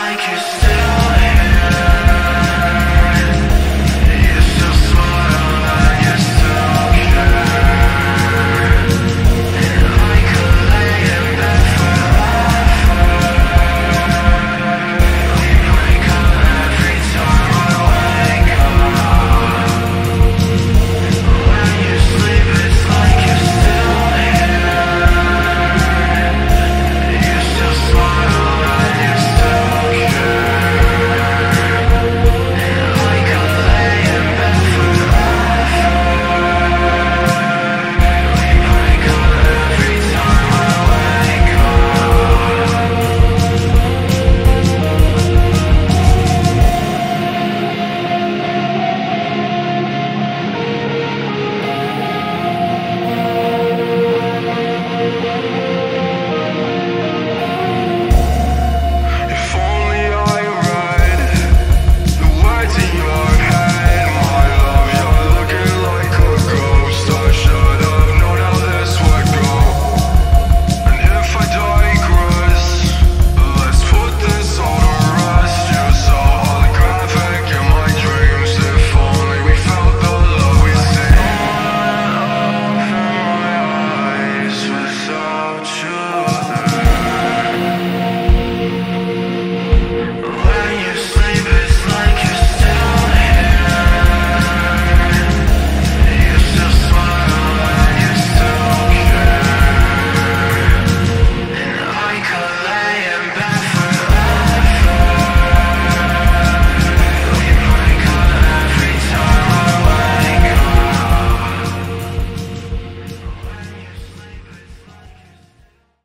like you're still here.